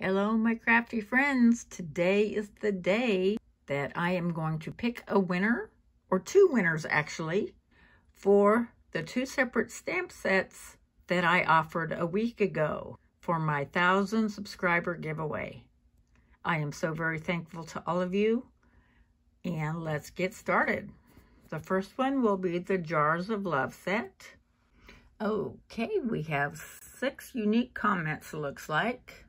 Hello, my crafty friends. Today is the day that I am going to pick a winner, or two winners actually, for the two separate stamp sets that I offered a week ago for my 1,000 subscriber giveaway. I am so very thankful to all of you, and let's get started. The first one will be the Jars of Love set. Okay, we have six unique comments, looks like.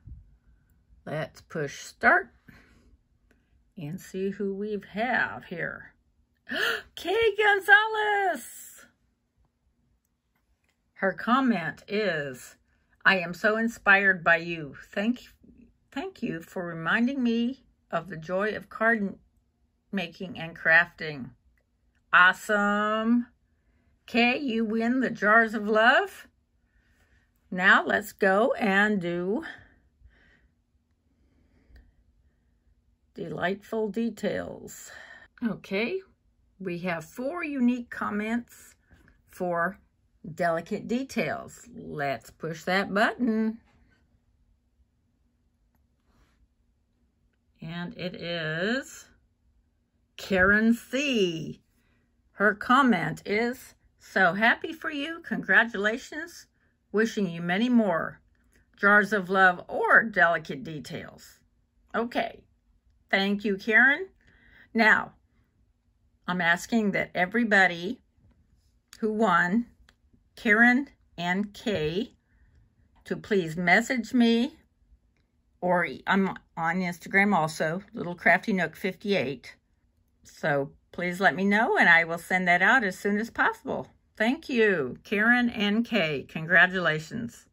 Let's push start and see who we have here. Kay Gonzalez! Her comment is, I am so inspired by you. Thank, thank you for reminding me of the joy of card making and crafting. Awesome. Kay, you win the Jars of Love. Now let's go and do Delightful details. Okay, we have four unique comments for delicate details. Let's push that button. And it is Karen C. Her comment is, so happy for you. Congratulations. Wishing you many more. Jars of love or delicate details. Okay. Thank you, Karen. Now, I'm asking that everybody who won, Karen and Kay, to please message me, or I'm on Instagram also, Little Crafty Nook 58. So please let me know, and I will send that out as soon as possible. Thank you, Karen and Kay. Congratulations.